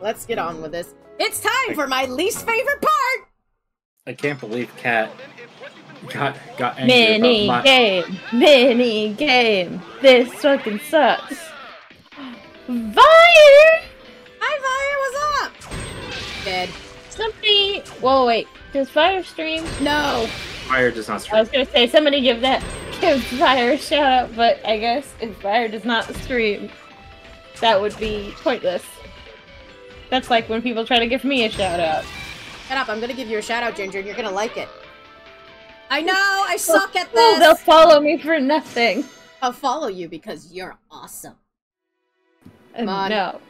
let's get on with this. It's time for my least favorite part. I can't believe Cat got got angry Mini about my. game, mini game. This fucking sucks. Fire! Hi, Fire, what's up? Dead. Somebody. Whoa, wait. Does Fire stream? No. Fire does not stream. I was gonna say somebody give that give Fire a shout out, but I guess if Fire does not stream, that would be pointless. That's like when people try to give me a shout out. Shut up, I'm gonna give you a shout out, Ginger, and you're gonna like it. I know, I suck at Oh, they'll follow me for nothing. I'll follow you because you're awesome. Uh, Come on. No,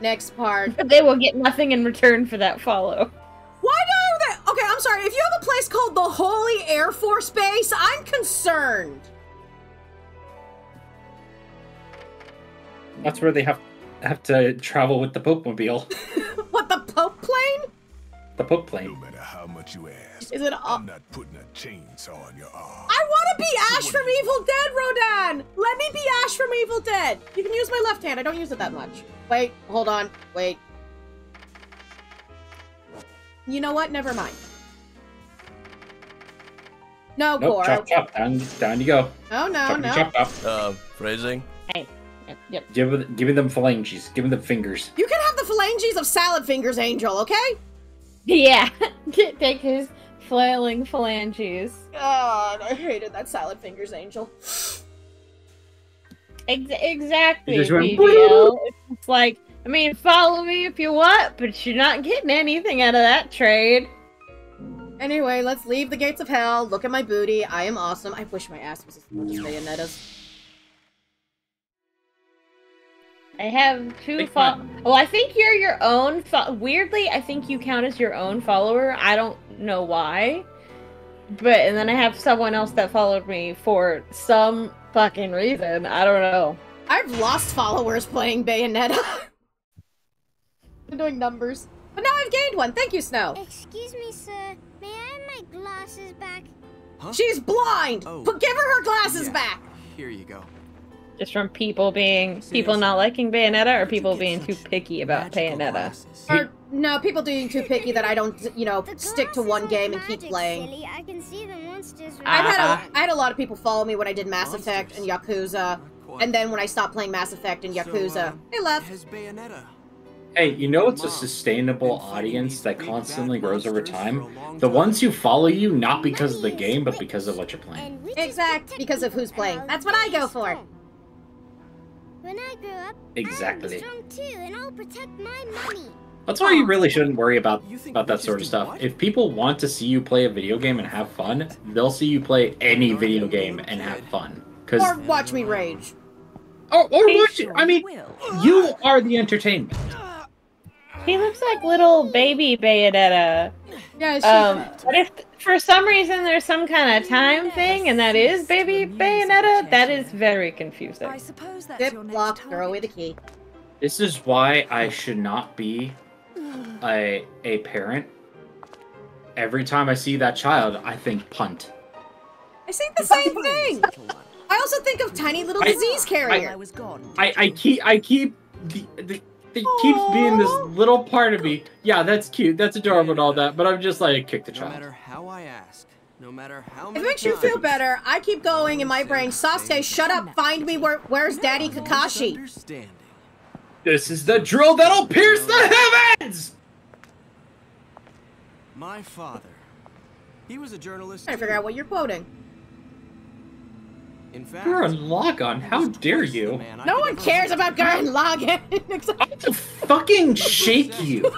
Next part. they will get nothing in return for that follow. Why do they? Okay, I'm sorry. If you have a place called the Holy Air Force Base, I'm concerned. That's where they have have to travel with the Pope mobile, what the Pope plane? the Pope No plane. matter how much you ask, Is it? a- I'm not putting a chainsaw on your arm. I want to be Ash from Evil Dead, Rodin. Let me be Ash from Evil Dead. You can use my left hand. I don't use it that much. Wait, hold on. Wait. You know what? Never mind. No, Nope, Cora. chop chop. Down down you go. Oh no, Chop no. chop chop. Uh, phrasing? Yep, Yep. Give it, give me them phalanges. Give me them fingers. You can have the phalanges of salad fingers, Angel. Okay? Yeah. Take his flailing phalanges. God, I hated that salad fingers, Angel. Ex- exactly, You went, It's like, I mean, follow me if you want, but you're not getting anything out of that trade. Anyway, let's leave the gates of hell. Look at my booty. I am awesome. I wish my ass was as much as Bayonetta's. I have two Big fo- Well, oh, I think you're your own. Fo- Weirdly, I think you count as your own follower. I don't know why. But, and then I have someone else that followed me for some fucking reason. I don't know. I've lost followers playing Bayonetta. I'm doing numbers. But now I've gained one. Thank you, Snow. Excuse me, sir. May I have my glasses back? She's blind! Oh. But give her her glasses Yeah. back! Here you go. Just from people being, people not liking Bayonetta or people being too picky about Bayonetta. Or, no, people being too picky that I don't, you know, stick to one game and keep playing. I can see the monsters. I've had Ah. a, I had a lot of people follow me when I did Mass Effect and Yakuza, and then when I stopped playing Mass Effect and Yakuza, they left. Hey, you know it's a sustainable audience that constantly grows over time? The ones who follow you not because of the game, but because of what you're playing. And we just Exact, because of who's playing. That's what I go for. Strong. When I grow up, Exactly. I'll strong too, and I'll protect my money. That's why you really shouldn't worry about about that sort of stuff. If people want to see you play a video game and have fun, they'll see you play any video game and have fun. Cause Or watch me rage. or, or watch it. I mean, you are the entertainment. He looks like little baby Bayonetta. Yeah, she, Um, but if for some reason there's some kind of time thing and that is baby Bayonetta, that is very confusing. I suppose that's Zip, your block, throw away the key. This is why I should not be a a parent. Every time I see that child, I think punt. I think the same thing! I also think of tiny little I- disease I carrier. was gone. I, I keep I keep the, the it keeps being this little part of me. Yeah, that's cute, that's adorable and all that, but I'm just like kick the child. No matter how I ask, no matter how If many it makes you feel better, I keep going in my brain. Sasuke, shut up! Find me where where's Daddy Kakashi? Understanding. This is the drill that'll pierce the heavens! My father. He was a journalist. I figure out what you're quoting. In fact, You're a logon, how dare you? No one cares about Gurren Lagann. to fucking shake you.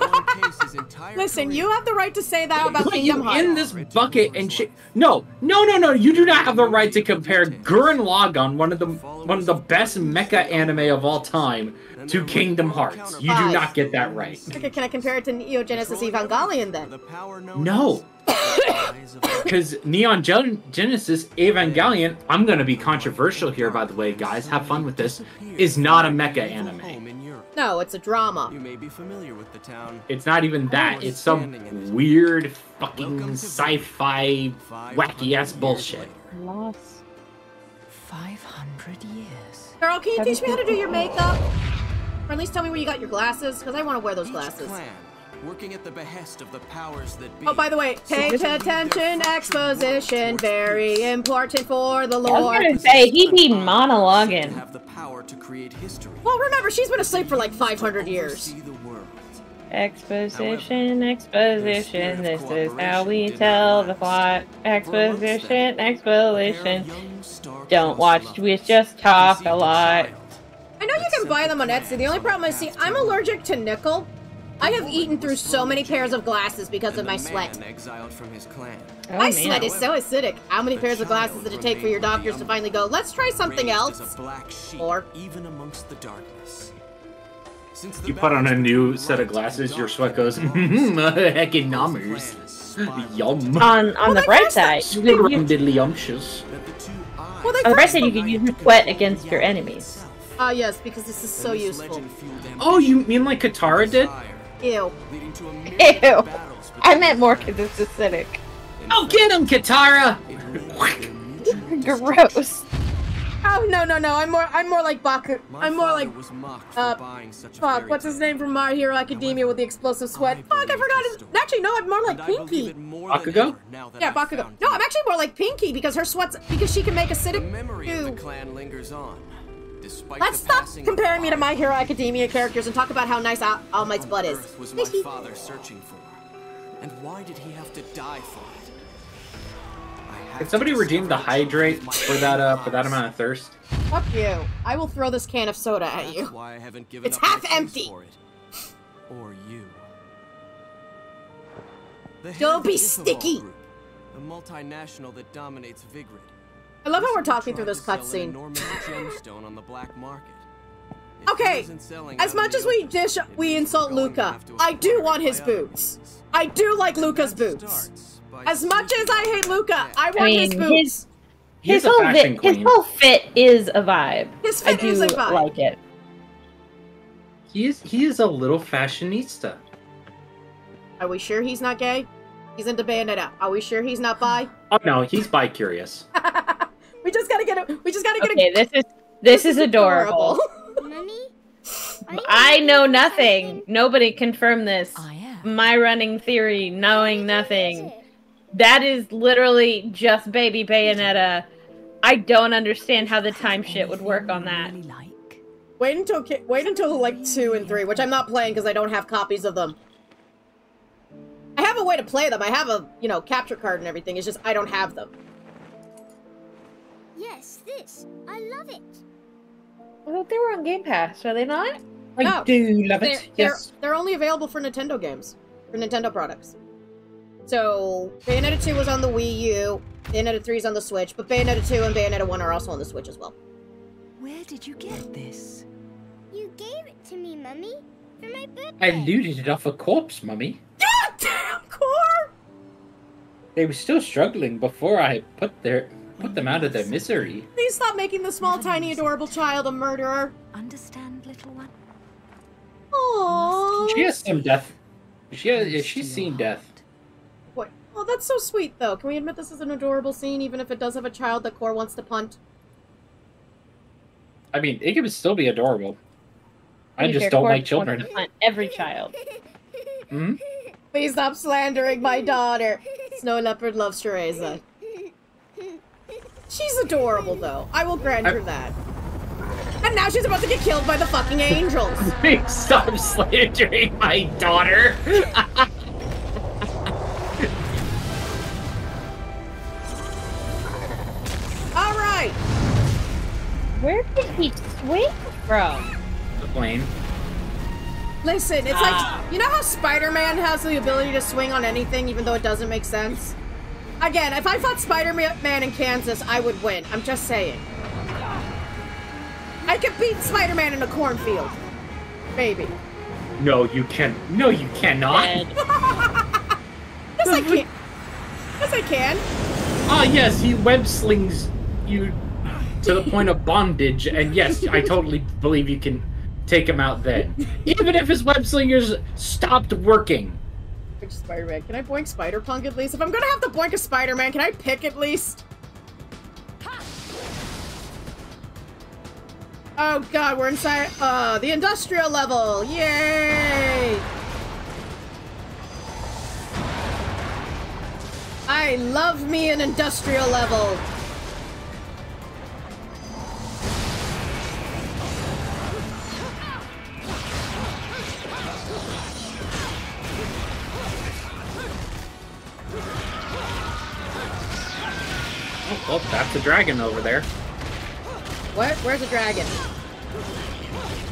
Listen, you have the right to say that about Put Kingdom you in this bucket and shake. No, no, no, no. You do not have the right to compare Gurren Lagann, one of the one of the best mecha anime of all time, to Kingdom Hearts. You do not get that right. Okay, can I compare it to Neo Genesis Evangelion then? The power known No, as the eyes of because Neon Gen- Genesis Evangelion. I'm gonna be controversial here, by the way, guys. Have fun with this. Is not a mecha anime. Home in Europe. No, it's a drama. You may be familiar with the town. It's not even that. It's some weird fucking sci-fi wacky ass bullshit. Lost 500 years. Girl, can you teach me how to do your makeup? Or at least tell me where you got your glasses, because I want to wear those glasses. working at the behest of the powers that be. Oh, by the way, pay So- attention, exposition, very important for the Lord. I was gonna say he be monologuing. Have the power to create history. Well, remember, she's been asleep for like 500 years. Oversee the world. Exposition, exposition. This is how we tell the plot. Exposition, exposition. Don't watch, we just talk a lot. I know you can buy them on Etsy. The only problem I see, I'm allergic to nickel. I have eaten through so many pairs of glasses because of my sweat. exiled from his clan. Oh, My man. sweat is so acidic. How many pairs of glasses did it take for your doctors to finally go, let's try something Raised as else? a black sheep, Or- even amongst the darkness. Since the You put on a new set of glasses, your sweat goes, lost, heckin' numbers. clan is spiraling Yum. On on the bright side, not you could use, umptious. that the two eyes Well, on the bright side, you could use your sweat against your enemies. Ah, yes, because this is so useful. Oh, you mean like Katara did? Desire, Ew. leading to Ew. I meant more because it's acidic. In Oh, get him, Katara! it ruled their mutual Gross. Oh, no, no, no. I'm more, I'm more like Baku. My I'm more like, was mocked uh, such fuck, what's his name from My Hero Academia with the explosive sweat? I Fuck, I forgot the his... story. Actually, no, I'm more like And Pinky. it more than Bakugo? ever now Yeah, I've Bakugo. No. I'm actually more like Pinky because her sweat's... Because she can make The acidic memory of the clan lingers on, despite Let's stop comparing me to. My Hero Academia characters and talk about how nice All, All Might's blood is. earth was my father searching for, and why did he have to die for it? I have somebody redeem the hydrate for that uh for that amount of thirst? Fuck you. I will throw this can of soda at That's you. why I haven't given It's up half empty. For it. Or you. The Don't be sticky. Group, the multinational that dominates Vigrid. I love how we're talking through this to sell an cutscene. gemstone on the black market. If Okay, as much as we open, dish, we insult we're going to Luka. I do want his boots. I do like Luka's boots. As much as I hate Luca, I want I his boots. his his whole fashion fit, his whole fit is a vibe. His I fit do is a vibe. like it. He is he is a little fashionista. Are we sure he's not gay? He's into Bayonetta. Are we sure he's not bi? Oh no, he's bi curious. we just gotta get a. We just gotta get Okay, a. this is this is adorable. Mummy? I know nothing. something? Nobody confirmed this. I am. My running theory, knowing What is nothing. That is literally just baby Bayonetta. I don't understand how the time shit would work on that. Really like. Wait until wait until like two and three, which I'm not playing because I don't have copies of them. I have a way to play them. I have a you know capture card and everything. It's just I don't have them. Yes, this. I love it. I thought they were on Game Pass, are they not? I No. do love They're, it. they're, Yes. they're only available for Nintendo games, for Nintendo products. So Bayonetta 2 was on the Wii U, Bayonetta 3 is on the Switch, but Bayonetta 2 and Bayonetta 1 are also on the Switch as well. Where did you get this? You gave it to me, Mummy, for my birthday. I looted it off a corpse, mummy. God Core! They were still struggling before I put their put them out of their misery. Please stop making the small, tiny, adorable child a murderer. Understand, little one? Aww. She has some death. She has, she's seen death. What? Oh, that's so sweet, though. Can we admit this is an adorable scene, even if it does have a child that Core wants to punt? I mean, it could still be adorable. I just don't like children. wants to hunt Every child. Hmm? Please stop slandering my daughter. Snow Leopard loves Teresa. She's adorable, though. I will grant I- her that. And now she's about to get killed by the fucking angels. Please Stop slandering my daughter. All right. Where did he swing from? the plane. Listen, it's like you know how Spider-Man has the ability to swing on anything, even though it doesn't make sense. Again, if I fought Spider-Man in Kansas, I would win. I'm just saying. I could beat Spider-Man in a cornfield. Maybe. No, you can. No, you cannot. Yes, I can. Yes, I can. Ah, yes, he web slings you to the point of bondage, and yes, I totally believe you can take him out then. Even if his web slingers stopped working. Which Spider-Man? Can I boink Spider-Punk at least? If I'm gonna have to boink a Spider-Man, can I pick at least? Oh god, we're inside uh the industrial level. Yay! I love me an industrial level. Well, that's a dragon over there. What? Where's the dragon?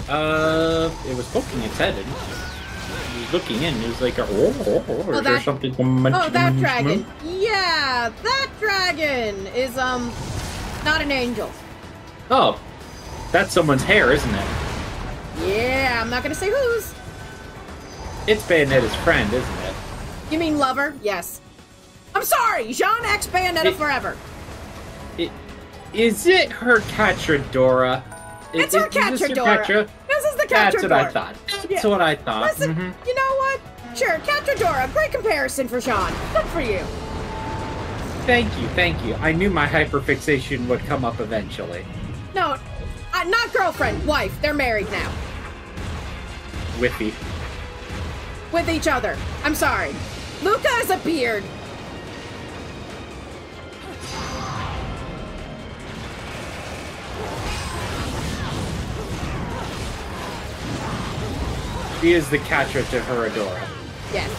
Uh, it was poking its head it was looking in. It was like, oh, oh, oh, is there that- something? Oh, that dragon. Yeah, that dragon is um not an angel. Oh, that's someone's hair, isn't it? Yeah, I'm not gonna say whose. It's Bayonetta's friend, isn't it? You mean lover? Yes. I'm sorry, Jeanne X Bayonetta It- forever. Is it her Catradora? It's her Catradora. This is the That's what I thought. That's Yeah. what I thought. Listen, Mhm. you know what? Sure, Catradora. Great comparison for Sean. Good for you. Thank you, thank you. I knew my hyperfixation would come up eventually. No, uh, not girlfriend, wife. They're married now. Whiffy. With each other. I'm sorry. Luka has a beard. She is the Catra to her Adora. Yes.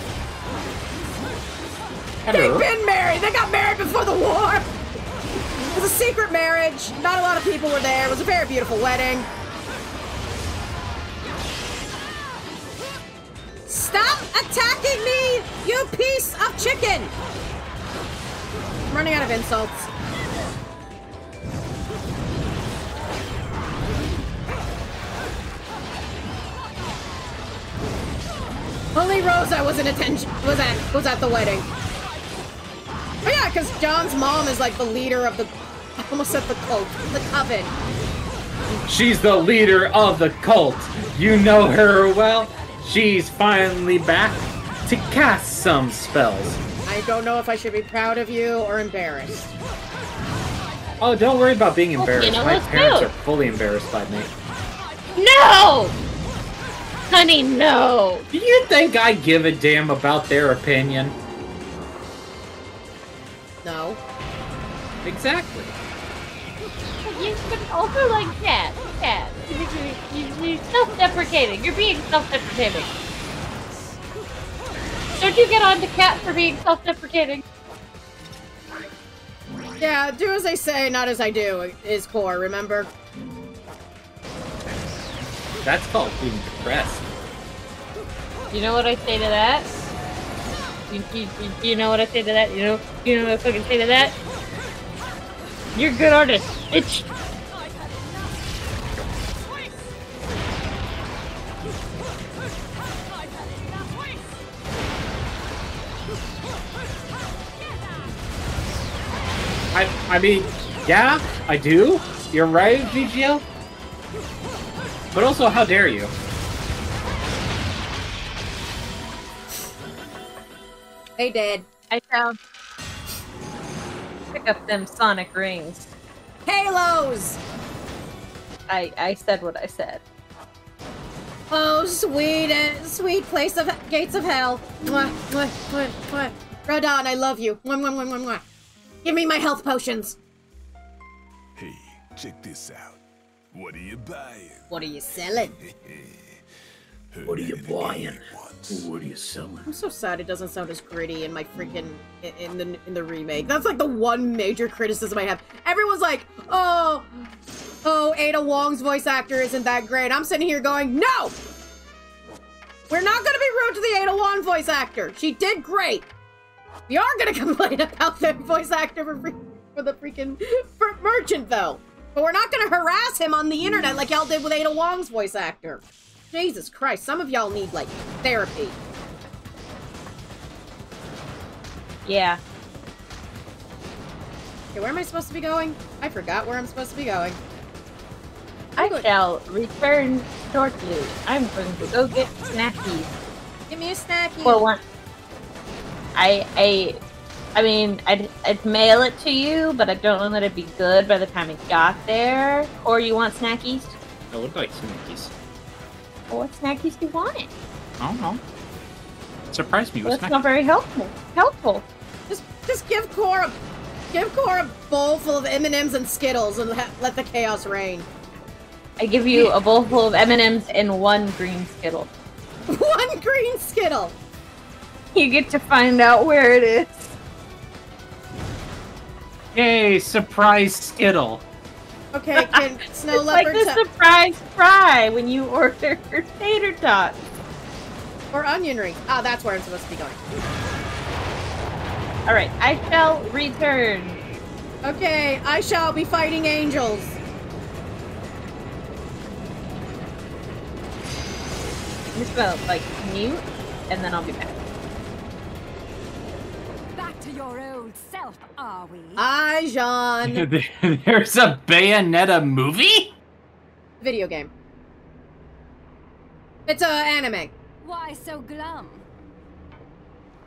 They've been married. They got married before the war. It was a secret marriage. Not a lot of people were there. It was a very beautiful wedding. Stop attacking me, you piece of chicken! I'm running out of insults. Only Rosa was in attention was at was at the wedding. Oh yeah, because John's mom is like the leader of the I almost said the cult, the coven. She's the leader of the cult. You know her well. She's finally back to cast some spells. I don't know if I should be proud of you or embarrassed. Oh, don't worry about being embarrassed. know, My parents go. are fully embarrassed by me. No! Honey, no! Do you think I give a damn about their opinion? No. Exactly. You but also like cat. Cat. You- you- You're self-deprecating. You're being self-deprecating. Don't you get on to cat for being self-deprecating? Yeah, do as I say, not as I do is core, remember? That's called being depressed. You know what I say to that? You, you, you, know what I say to that? You know, you know what I fucking say to that? You're a good artist, bitch. I, I mean, yeah, I do. You're right, VGL. But also, how dare you? Hey, Dad. I found. Pick up them sonic rings. Halos! I I said what I said. Oh, sweet, uh, sweet place of gates of hell. Mwah, mwah, mwah, mwah. Rodin, I love you. Mwah, mwah, mwah, mwah, mwah. Give me my health potions. Hey, check this out. What are you buying? What are you selling? What are you buying? What are you selling? I'm so sad it doesn't sound as gritty in my freaking in- in the in the remake. That's like the one major criticism I have. Everyone's like, "Oh, oh, Ada Wong's voice actor isn't that great." I'm sitting here going, "No, we're not gonna be rude to the Ada Wong voice actor. She did great. We are gonna complain about the voice actor for free- for the freaking for merchant though. But we're not gonna harass him on the internet like y'all did with Ada Wong's voice actor." Jesus Christ, some of y'all need like therapy. Yeah. Okay, where am I supposed to be going? I forgot where I'm supposed to be going. I shall return shortly. I'm going to go get snackies. Give me a snacky. For one. I I I mean I'd I'd mail it to you, but I don't know that it'd be good by the time it got there. Or you want snackies? I would like snackies. cookies. What snackies do you want? It? I don't know. Surprise me with That's snack. not very helpful. Helpful. Just, just give Cora, give Cora a bowl full of M&Ms and Skittles and let, let the chaos reign. I give you a bowl full of M&Ms and one green Skittle. One green Skittle. You get to find out where it is. Yay! Surprise Skittle. Okay, can Snow It's like the surprise fry when you order tater tots. or onion ring? Ah, that's where I'm supposed to be going. All right, I shall return. Okay, I shall be fighting angels. I'm just gonna like mute, and then I'll be back. Back to your old self, are we? I, Jeanne. There's a Bayonetta movie? Video game. It's a anime. Why so glum?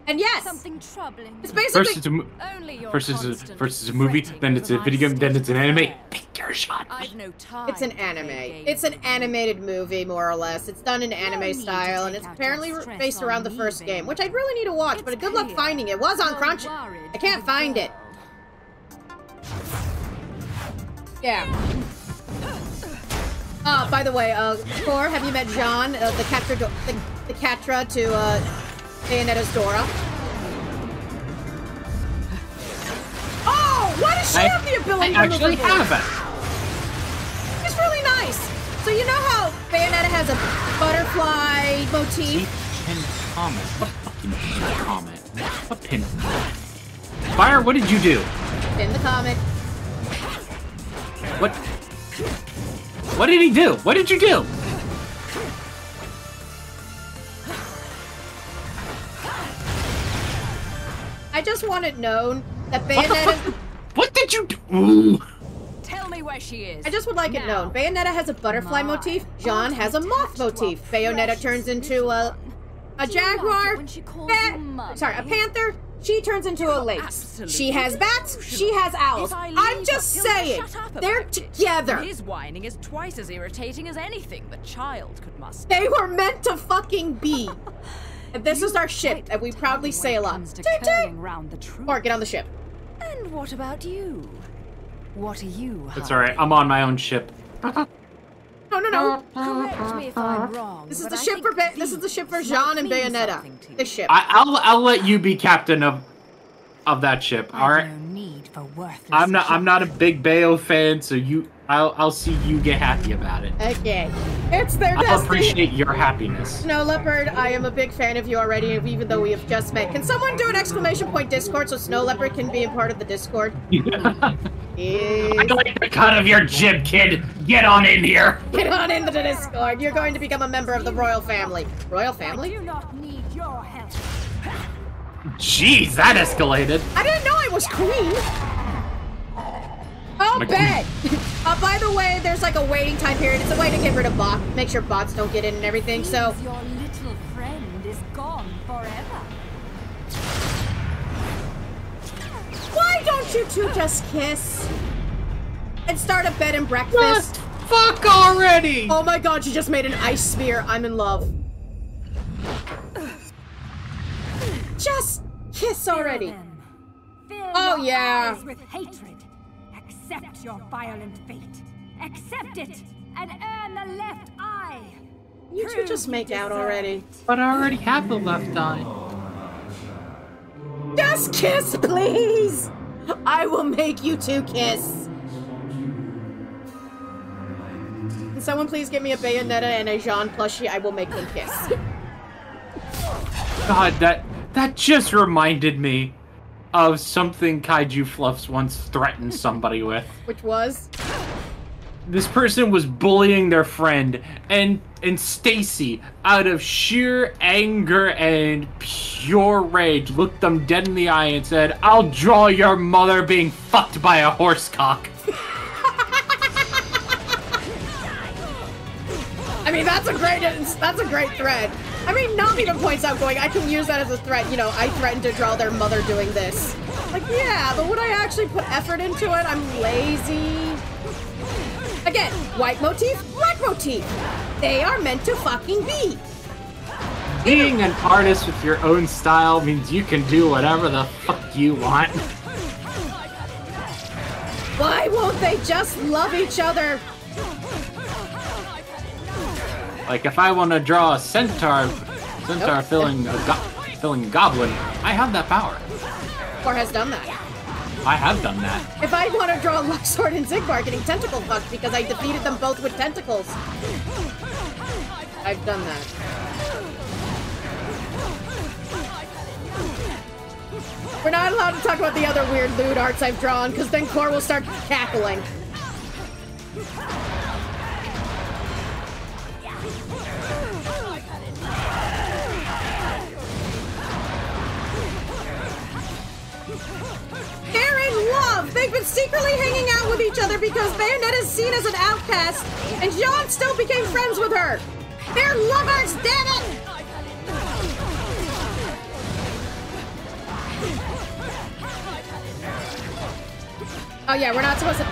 And yes, Something troubling. it's you? basically First it's a, Only your first it's a, first it's a movie, then it's a video game, then it's an anime. affairs. Pick your shot. I've no time. It's an anime. It's an animated movie, more or less. It's done in anime need to style, and it's apparently your re- stress based around the first game, which I'd really need to watch, but It's good luck finding it. It was on you're Crunch. I can't find it. Yeah. Uh, by the way, uh, Cor, have you met Jeanne, uh, the Catra, the, the Catra to, uh, Bayonetta's Dora? Oh, why does she I- have the I ability to actually move her voice? have it. It's really nice. So you know how Bayonetta has a butterfly motif? Pin comment. What fucking pin comment? What pin? Fire, what did you do? Pin the comic. What? What did he do? What did you do? Just want it known that What the Bayonetta. fuck? What did you do? Ooh. Tell me where she is. I just would like it known. Bayonetta has a butterfly My, motif. Jeanne has a moth motif. Bayonetta turns into a a Do you like it jaguar. when she calls Bat- sorry, a panther. She turns into a lynx. absolutely She has bats. She has owls. If I I'm just saying. They're about it. together. His whining is twice as irritating as anything the child could muster. They were meant to fucking be. And this You is our ship quite that we proudly sail on. comes to Toot toot. curling round the truth. Or get on the ship. And what about you? What are you? That's alright. I'm on my own ship. No, no, no. Correct me if I'm wrong. This is the ship for ba- this is the ship for Jeanne and Bayonetta. something. This ship. I, I'll I'll let you be captain of of that ship. All I've right. no need for worthless I'm not I'm not a big Bayo fan, so you I'll I'll see you get happy about it. Okay. It's their I'll destiny. appreciate your happiness. Snow Leopard, I am a big fan of you already, even though we have just met. Can someone do an exclamation point Discord so Snow Leopard can be a part of the Discord? I Yes. like the cut of your jib, kid. Get on in here. Get on into the Discord. You're going to become a member of the royal family. Royal family? I family? do not need your help. Jeez, that escalated. I didn't know I was queen. Oh, My bet. uh, by the way, there's like a waiting time period. It's a way to get rid of bots, make sure bots don't get in and everything. So, your little friend is gone forever. why don't you two just kiss and start a bed and breakfast? fuck already. Oh my god, you just made an ice spear. I'm in love. Just kiss already. Fill. Fill Oh, your yeah. Eyes with hatred. Accept your violent fate. Accept it and earn the left eye. You two just make out already. But I already have the left eye. Just kiss, please! I will make you two kiss. Can someone please give me a Bayonetta and a Jeanne plushie? I will make them kiss. God, that that just reminded me of something Kaiju Fluffs once threatened somebody with. Which was? This person was bullying their friend, and and Stacy, out of sheer anger and pure rage, looked them dead in the eye and said, "I'll draw your mother being fucked by a horse cock." I mean, that's a great that's a great threat. I mean, even points out going, I can use that as a threat. You know, I threatened to draw their mother doing this. Like, yeah, but would I actually put effort into it? I'm lazy. Again, white motif, black motif. They are meant to fucking be. Being an artist with your own style means you can do whatever the fuck you want. Why won't they just love each other? Like if I want to draw a centaur, centaur Nope. filling a go- filling goblin, I have that power. Or has done that. I have done that. If I want to draw Luxord and Xigbar getting tentacle fucked because I defeated them both with tentacles. I've done that. We're not allowed to talk about the other weird lewd arts I've drawn, because then Core will start cackling. In love! They've been secretly hanging out with each other because Bayonetta is seen as an outcast, and Jeanne still became friends with her! They're lovers, damn it! Oh yeah, we're not supposed to...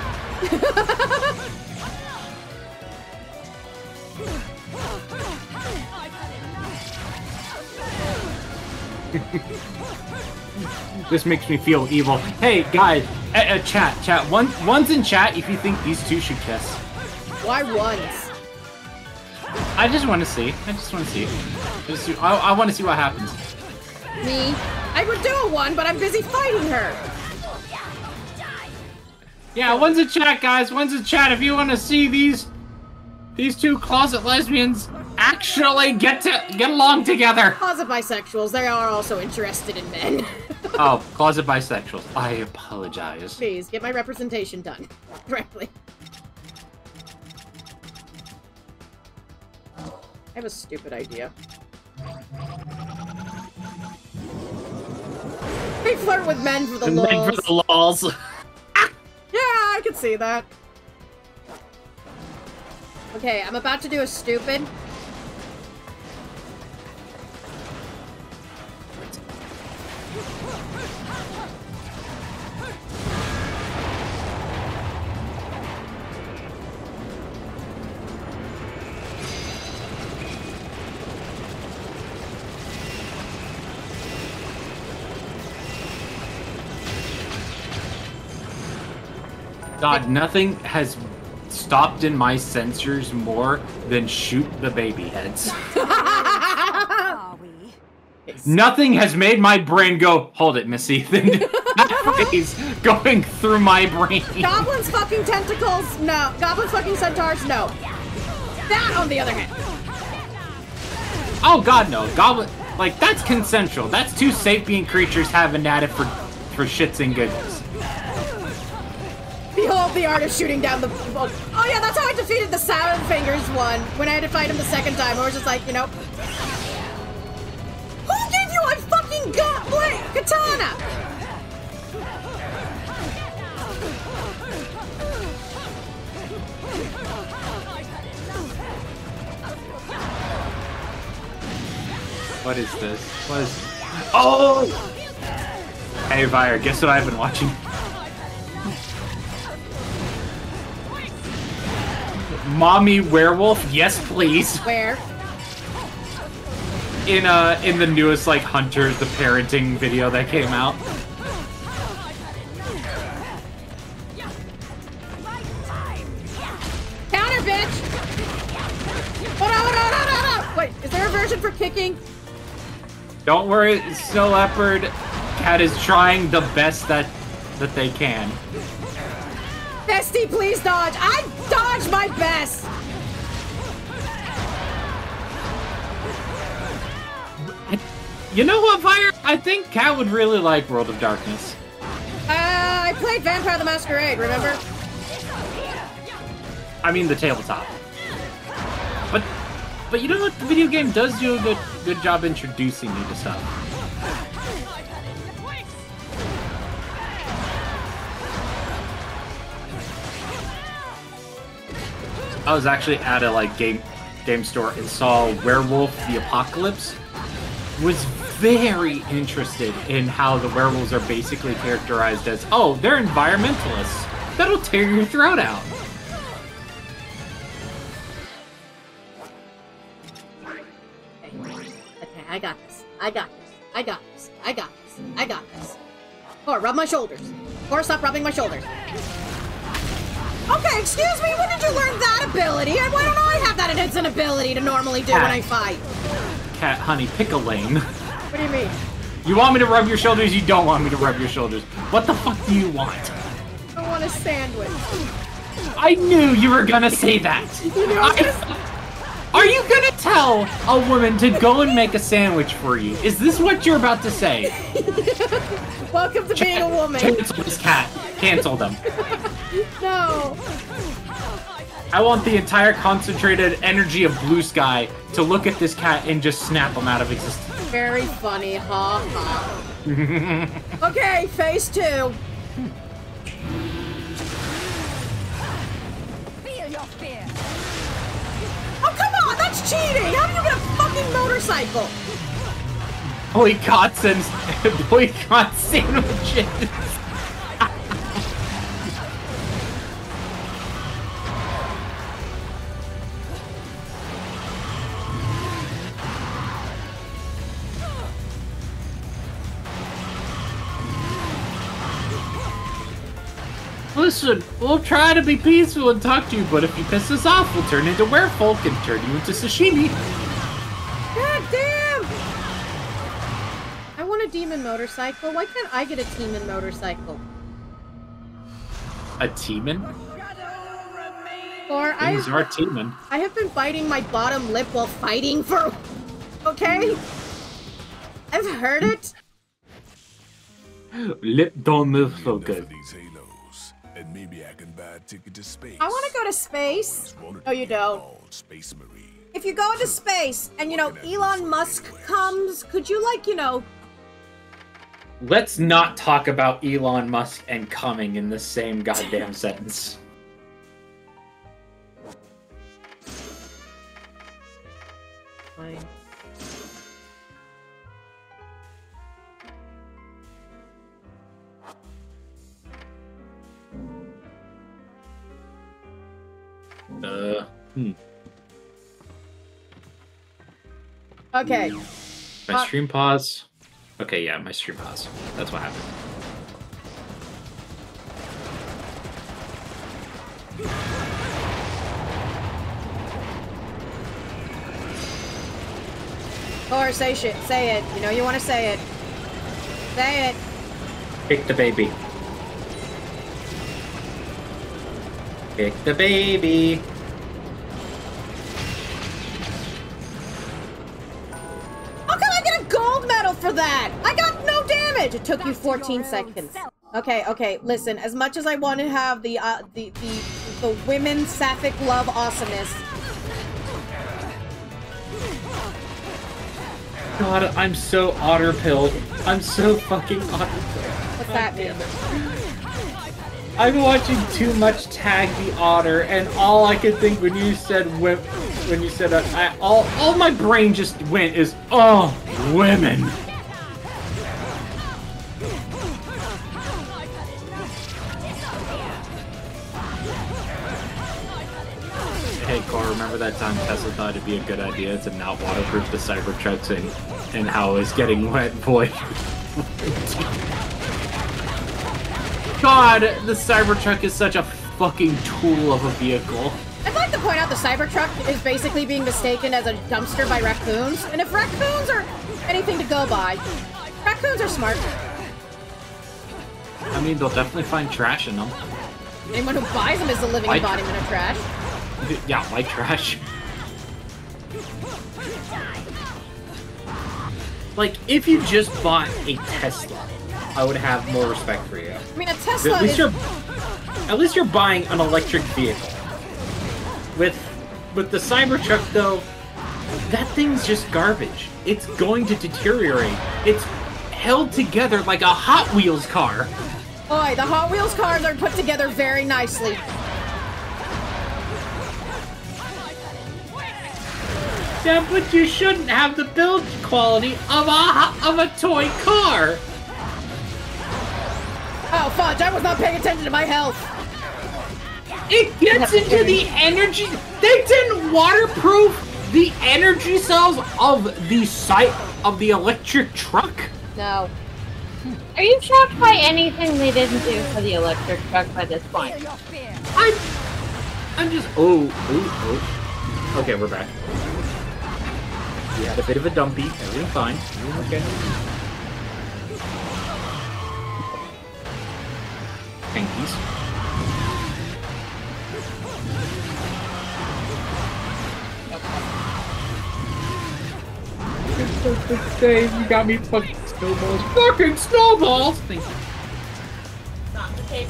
This makes me feel evil. Hey guys, uh, uh, chat, chat. One, one's in chat if you think these two should kiss. Why once? I just want to see. I just want to see. Just, I, I want to see what happens. Me? I would do a one, but I'm busy fighting her! Yeah, one's in chat, guys. One's in chat. If you want to see these, these two closet lesbians actually get to get along together. Closet bisexuals, they are also interested in men. Oh, closet bisexuals. I apologize. Please, get my representation done. Correctly. I have a stupid idea. They flirt with men for the then for the lols. Ah, yeah, I can see that. Okay, I'm about to do a stupid. God, nothing has stopped in my sensors more than shoot the baby heads. Nothing has made my brain go, hold it, Miss Ethan. that going through my brain. Goblins fucking tentacles? No. Goblins fucking centaurs? No. That, on the other hand. Oh god, no. Goblin like that's consensual. That's two sapient creatures having at it for for shits and giggles. The of shooting down the. Oh yeah, that's how I defeated the Seven Fingers one. When I had to fight him the second time, I was just like, you know. Who gave you a fucking? Blade katana? What is this? What is Oh Hey Vire, guess what I've been watching? Mommy werewolf, yes please. Where? In uh in the newest like Hunters the parenting video that came out. Counter, bitch! Hold on, hold on, hold on, hold on! Wait, is there a version for kicking? Don't worry, Snow Leopard Cat is trying the best that that they can. Bestie, please dodge! I dodged my best! You know what, Fire? I think Cat would really like World of Darkness. Uh, I played Vampire the Masquerade, remember? I mean the tabletop. But but you know what? The video game does do a good good job introducing you to stuff. I was actually at a like game game store and saw Werewolf the Apocalypse. Was very interested in how the werewolves are basically characterized as, oh, they're environmentalists. That'll tear your throat out. Okay, okay I got this. I got this. I got this. I got this. I got this. Or rub my shoulders. Or stop rubbing my shoulders. Okay, excuse me, when did you learn that ability? And Why don't I have that And it's an ability to normally do when I fight? Cat, honey, pick a lane. What do you mean? You want me to rub your shoulders? You don't want me to rub your shoulders. What the fuck do you want? I want a sandwich. I knew you were gonna say that. I- are you gonna tell a woman to go and make a sandwich for you? Is this what you're about to say? Welcome to being a woman. Cancel this cat. Cancel them. No. I want the entire concentrated energy of Blue Sky to look at this cat and just snap him out of existence. Very funny, ha ha. Okay, phase two. Hmm. Cheating! How do you get a fucking motorcycle? Boycott sandwiches. Listen, we'll try to be peaceful and talk to you, but if you piss us off, we'll turn into werewolf and turn you into sashimi. God damn! I want a demon motorcycle. Why can't I get a demon motorcycle? A teeman? Or I, Things are teeman. I have been biting my bottom lip while fighting for. Okay? I've heard it. Lip don't move so good. Of these halos, and maybe I can buy a ticket to space. I want to go to space. Just No, you don't. Space Marine. If you go into space and, you know, Elon Musk comes, could you, like, you know, Let's not talk about Elon Musk and coming in the same goddamn sentence. Fine. Hmm. Okay. My Uh, stream pause. Okay, yeah, my stream pause. That's what happened. Or say shit. Say it. You know you want to say it. Say it. Pick the baby. Pick the baby. That? I got no damage. It took you 14 seconds. Okay, okay. Listen, as much as I want to have the uh, the the the women sapphic love awesomeness, God, I'm so otter pilled. I'm so fucking otter pilled. what's that mean? I'm watching too much Tag the Otter, and all I could think when you said whip, when you said uh, I, all, all my brain just went is oh women. That time Tesla thought it'd be a good idea to not waterproof the Cybertrucks and, and how it's getting wet, boy? God, the Cybertruck is such a fucking tool of a vehicle. I'd like to point out the Cybertruck is basically being mistaken as a dumpster by raccoons, and if raccoons are anything to go by, raccoons are smart. I mean, they'll definitely find trash in them. Anyone who buys them is the living embodiment of trash. Yeah, like trash. Like, if you just bought a Tesla, I would have more respect for you. I mean, a Tesla at least is you're, at least you're buying an electric vehicle. With, with the Cybertruck though, that thing's just garbage. It's going to deteriorate. It's held together like a Hot Wheels car. Boy, the Hot Wheels cars are put together very nicely. Yeah, but you shouldn't have the build quality of a of a toy car. Oh, fudge, I was not paying attention to my health. It gets into the energy. They didn't waterproof the energy cells of the site of the electric truck? No. Are you shocked by anything they didn't do for the electric truck by this point? I'm, I'm just. Oh, oh, oh. Okay, we're back. We had a bit of a dumpy. Everything fine. Everything okay. Thankies. You got me fucking snowballs. Fucking snowballs! Thank you. Not the case.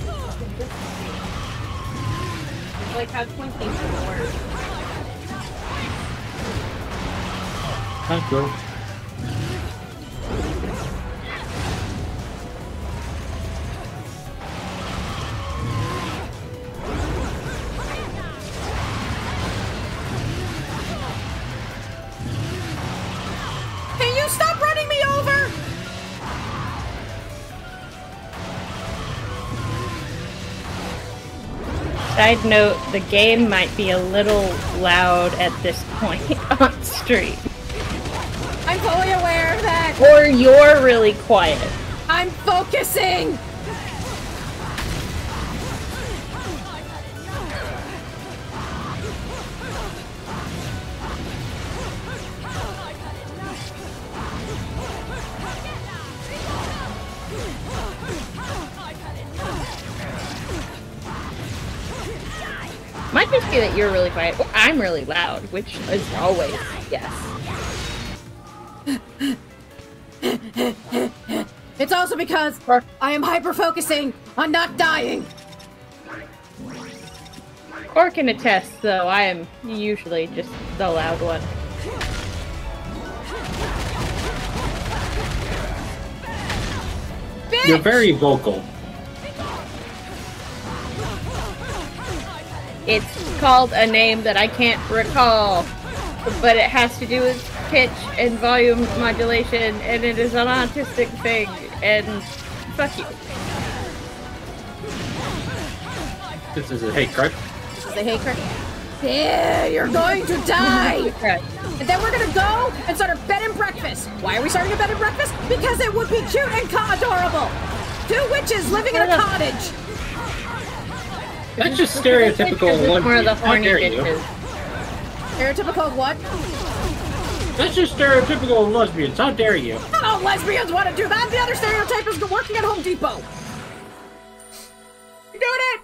It's like how twin things work. Thank you. Can you stop running me over? Side note, the game might be a little loud at this point on stream. Fully aware of that. Or you're really quiet. I'm focusing. Might just be that you're really quiet. Or I'm really loud, which is always yes. Also because I am hyper focusing on not dying. Or can attest, though I am usually just the loud one. You're very vocal. It's called a name that I can't recall, but it has to do with pitch and volume modulation, and it is an autistic thing, and fuck you. This is a hate crime. This is a hate crime. Yeah, you're going to die. And then we're gonna go and start a bed and breakfast. Why are we starting a bed and breakfast? Because it would be cute and co- adorable. Two witches living in a cottage. That's just stereotypical This is more of the How horny bitches. Stereotypical of what? That's just stereotypical of lesbians. How dare you? Not all lesbians want to do that. The other stereotype is working at Home Depot. You doing it?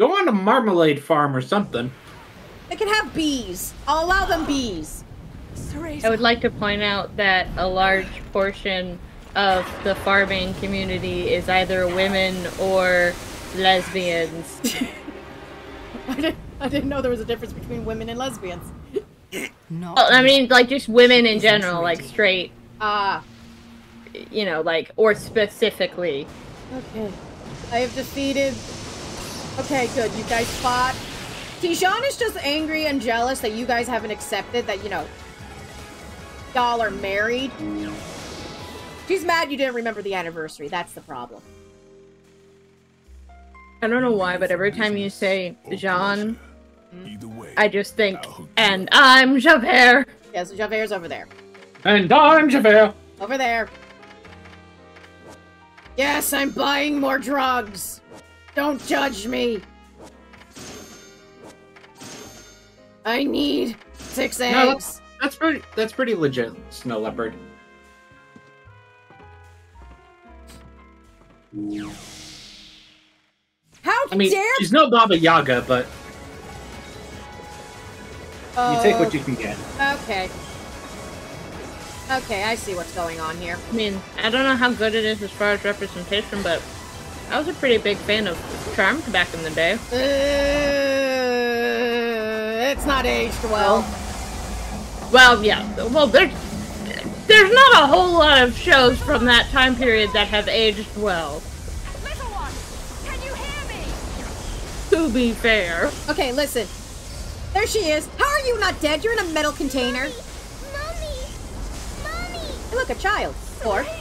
Go on a marmalade farm or something. They can have bees. I'll allow them bees. I would like to point out that a large portion of the farming community is either women or lesbians. I didn't, I didn't know there was a difference between women and lesbians. Not Well, I mean, like just women in general, like straight, Ah, you know, like or specifically. okay. I have defeated. Okay, good. You guys fought. Tijan is just angry and jealous that you guys haven't accepted that, you know, y'all are married. She's mad you didn't remember the anniversary. That's the problem. I don't know why, but every time you say Jean, Either way, I just think, and I'm Javert. Yeah, so Javert's over there. And I'm Javert. Over there. Yes, I'm buying more drugs. Don't judge me. I need six No, eggs. That's pretty. That's pretty legit, Snow Leopard. How I mean, dare she's no Baba Yaga, but you take Oh, what you can get. Okay. Okay, I see what's going on here. I mean, I don't know how good it is as far as representation, but I was a pretty big fan of Charmed back in the day. Uh, it's not aged well. Well, yeah. Well, there's there's not a whole lot of shows from that time period that have aged well. Little one, can you hear me? To be fair, Okay, listen. There she is. How are you not dead? You're in a metal container. Mommy! Mommy! Hey, look, a child. Or Mommy!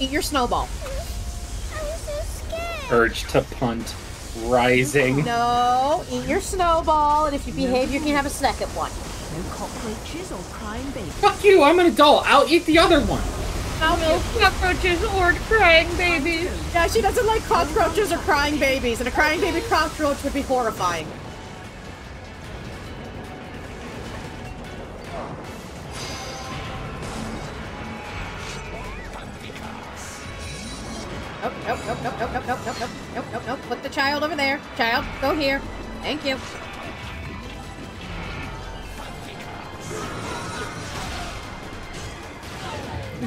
eat your snowball. I'm so scared. Urge to punt. Rising. No, eat your snowball, and if you behave, you can have a second one. No cockroaches or crying babies. Fuck you, I'm an adult. I'll eat the other one. No cockroaches or crying babies. Yeah, she doesn't like cockroaches or crying babies, and a crying baby cockroach would be horrifying. Nope, nope, nope, nope, nope, nope, nope, nope, nope, nope, nope. Put the child over there. Child, go here. Thank you.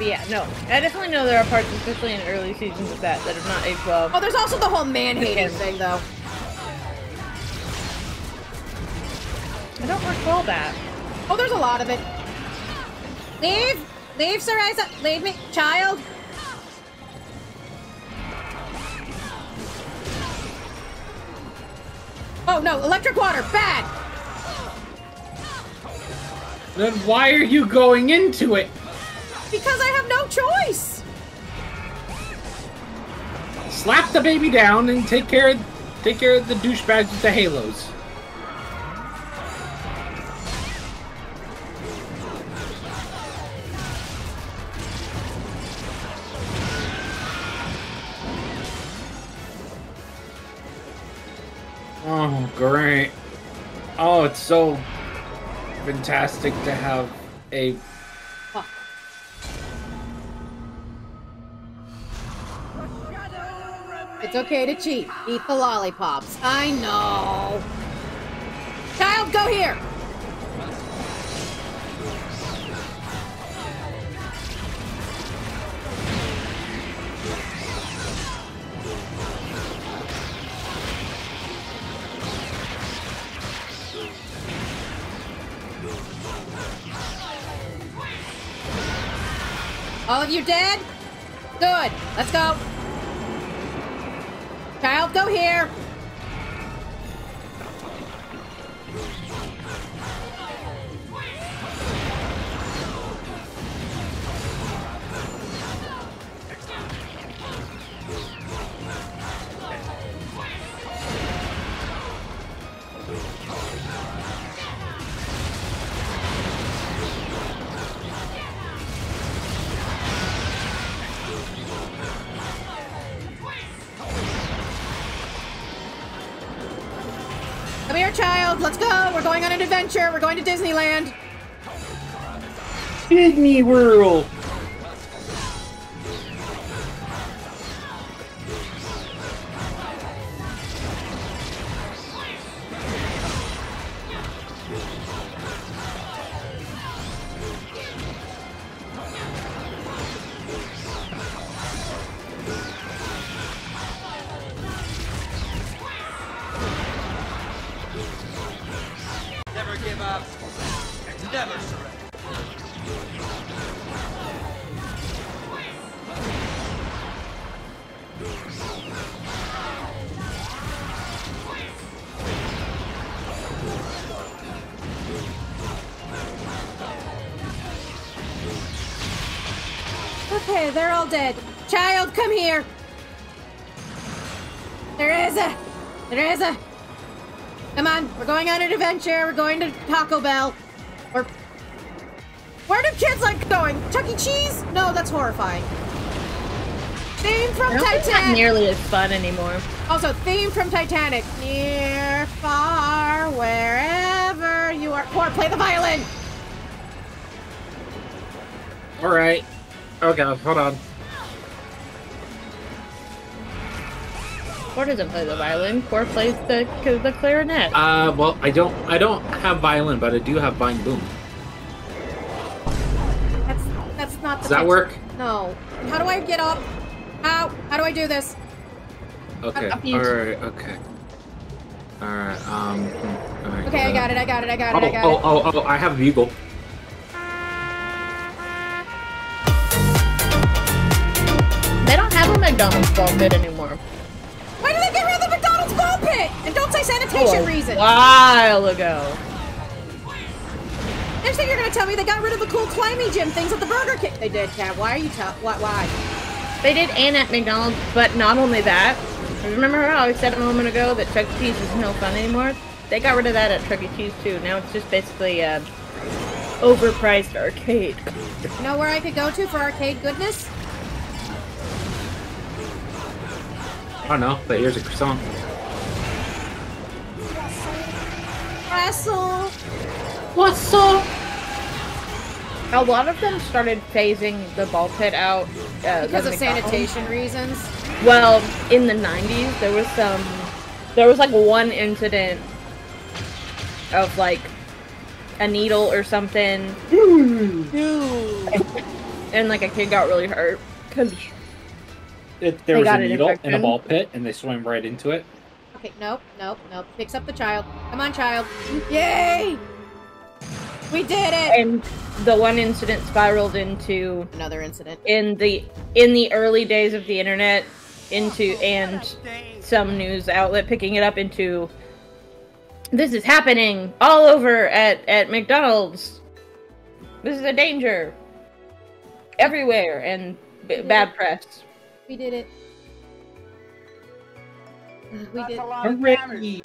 Yeah, no. I definitely know there are parts, especially in early seasons of that, that have not aged well. Oh, there's also the whole man-hating thing, though. I don't recall that. Oh, there's a lot of it. Leave! Leave, Cereza! Leave me! Child! Oh no, electric water, bad! Then why are you going into it? Because I have no choice! Slap the baby down and take care of take care of the douchebags with the halos. Oh, great. Oh, it's so fantastic to have a It's okay to cheat. Eat the lollipops. I know. Child, go here! All of you dead? Good. Let's go. Child, go here. We're going on an adventure. We're going to Disneyland. Disney World. Child, come here. Teresa! Teresa! Come on, we're going on an adventure. We're going to Taco Bell. Or where do kids like going? Chuck E. Cheese? No, that's horrifying. Theme from I don't it's not Titanic. nearly as fun anymore. Also, theme from Titanic. Near, far, wherever you are. Or play the violin. All right. Okay, hold on. Core doesn't play the violin. Core plays the the clarinet. Uh, well, I don't, I don't have violin, but I do have vine boom. That's that's not. Does that pitch. work? No. How do I get up? How? How do I do this? Okay. up All Okay. All right. Um. hmm, All right. Okay, I got it. I got it. I got it. Oh, I got oh, it. oh, oh! oh! I have a bugle. They don't have a McDonald's ball pit anymore. Sanitation Oh, a reasons. while ago. Next thing you're gonna tell me they got rid of the cool climbing gym things at the Burger King. They did, Cat. Why are you tell? Why? Why? They did and at McDonald's, but not only that, Remember how I said a moment ago that Chuck E. Cheese is no fun anymore? They got rid of that at Chuck E. Cheese too. Now it's just basically a overpriced arcade. You know where I could go to for arcade goodness? I don't know, but here's a song. Wrestle. What's up? A lot of them started phasing the ball pit out uh, Because of McDonald's. sanitation reasons. Well, in the '90s, there was some, there was like one incident of like a needle or something, and like a kid got really hurt because there They was got a an needle in a ball pit, and they swam right into it. Okay, nope, nope, nope. Picks up the child. Come on, child. Yay! We did it! and the one incident spiraled into Another incident. in the in the early days of the internet into and some news outlet picking it up into this is happening all over at at McDonald's. This is a danger everywhere and b- bad press. We did it. We did. Hooray!